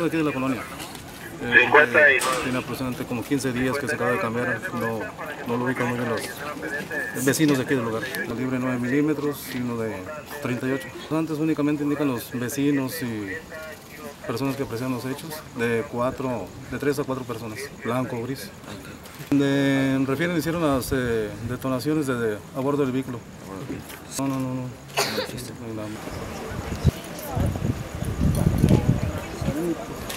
De aquí de la colonia. Eh, 59. Tiene aproximadamente como 15 días que se acaba de cambiar. No, no lo ubican muy bien los vecinos de aquí del lugar. Calibre 9 milímetros y uno de 38. Antes únicamente indican los vecinos y personas que aprecian los hechos, de cuatro, de tres a cuatro personas, blanco o gris. De, refieren, hicieron las eh, detonaciones de, a bordo del vehículo. No, no, no, no. Thank.